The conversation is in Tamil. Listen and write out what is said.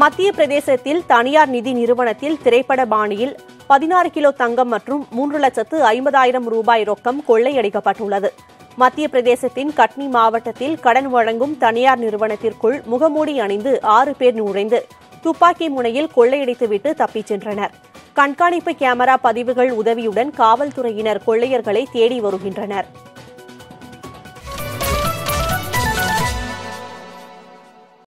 மத்திய பிரதேசத்தில் தனியார் நிதி நிறுவனத்தில் திரைப்பட பாணியில் பதினாறு கிலோ தங்கம் மற்றும் மூன்று லட்சத்து ஐம்பதாயிரம் ரூபாய் ரொக்கம் கொள்ளையடிக்கப்பட்டுள்ளது. மத்திய பிரதேசத்தின் கட்னி மாவட்டத்தில் கடன் வழங்கும் தனியார் நிறுவனத்திற்குள் முகமூடி அணிந்து ஆறு பேர் நுழைந்து துப்பாக்கி முனையில் கொள்ளையடித்துவிட்டு தப்பிச் சென்றனர். கண்காணிப்பு கேமரா பதிவுகள் உதவியுடன் காவல்துறையினர் கொள்ளையர்களை தேடி வருகின்றனர்.